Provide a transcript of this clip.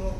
no